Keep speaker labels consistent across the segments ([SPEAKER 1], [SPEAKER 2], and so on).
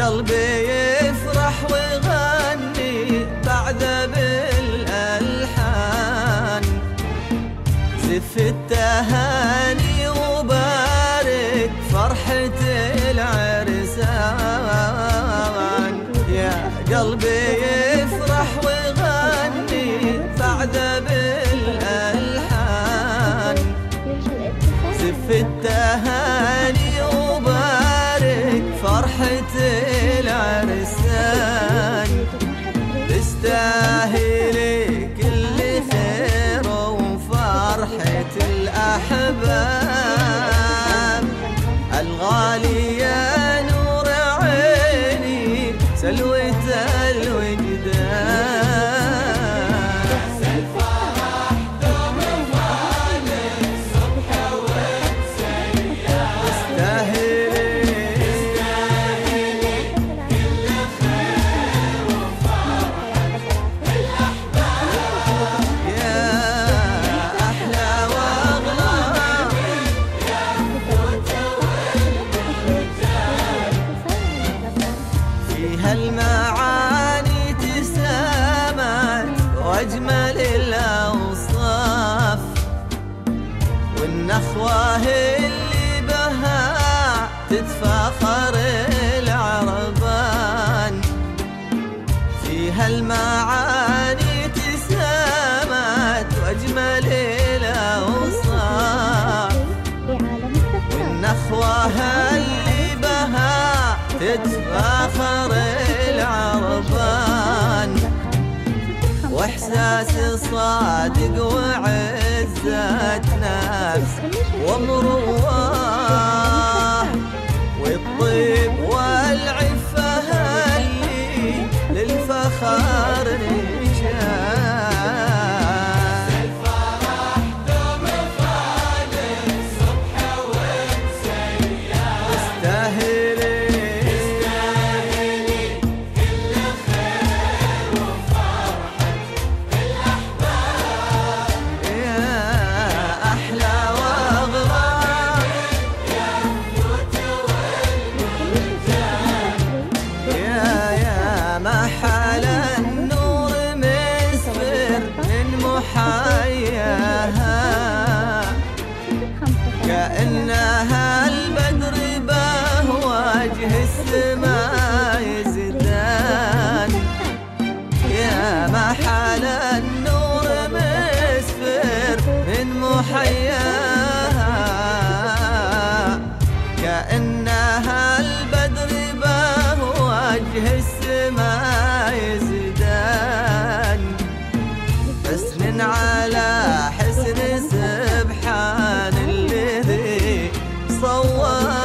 [SPEAKER 1] قلبي يفرح ويغني بعده بالألحان. زف التهاني وبارك فرحة العرسان. يا قلبي والنخوه اللي بها تتفاخر العربان. فيها المعاني تسامت وأجمل الأوصاف. والنخوة اللي بها تتفاخر العربان. وإحساس صادق وعزة نفس. ومرواه يا صور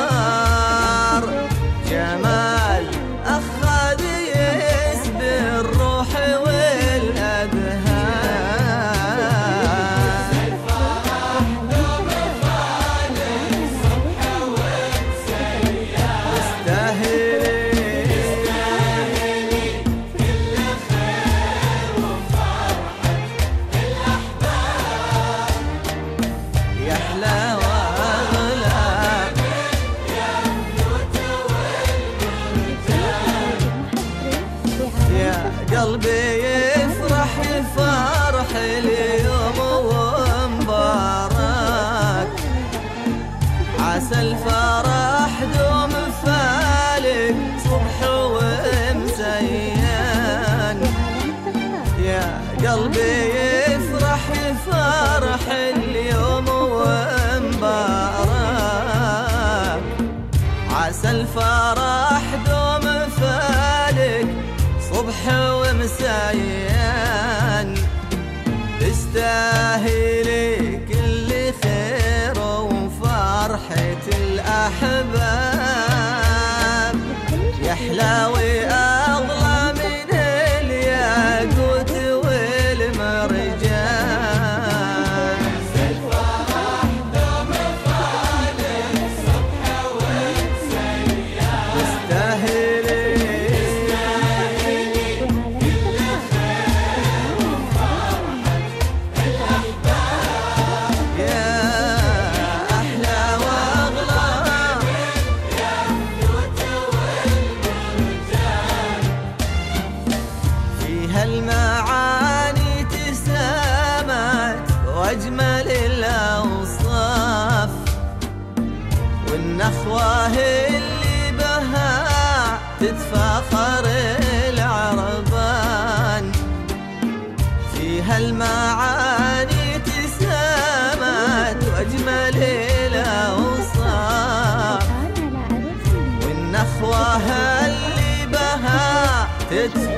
[SPEAKER 1] عسى الفرح دوم فالك صبح يا قلبي يفرح فرح اليوم الفرح دوم فالك صبح ومسيان تستاهلي كل خير وفرحة الأحباب. يا حلاوي للأوصاف والنخوة اللي بها تتفاخر العربان. فيها المعاني تسامت وأجمل الأوصاف. والنخوة اللي بها تتفاخر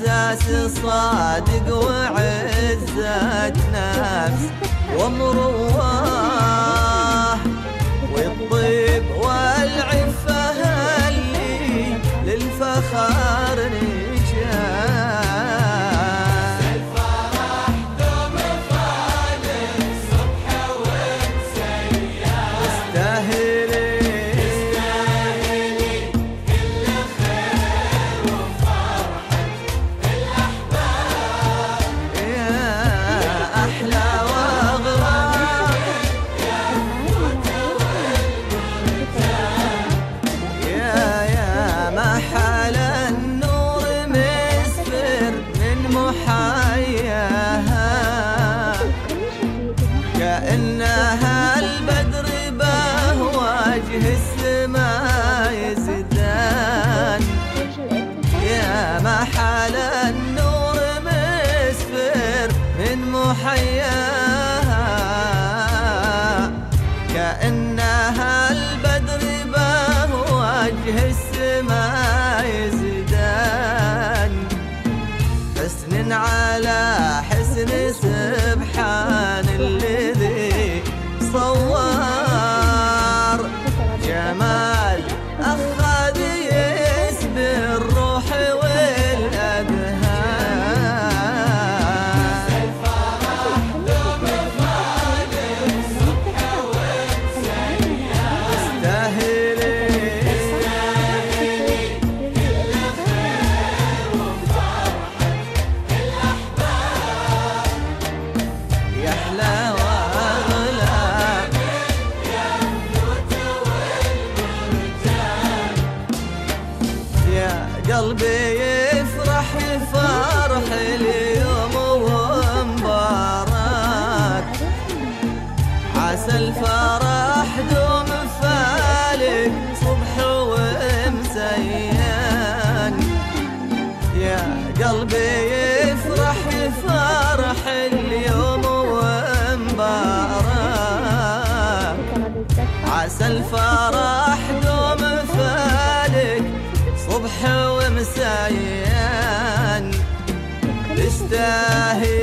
[SPEAKER 1] واحساس صادق وعزة نفس ومرواه كأنها عسى الفرح دوم فالك صبح ومسيان يا قلبي يفرح فرح اليوم ومبارك عسى الفرح دوم فالك صبح ومسيان تستاهلي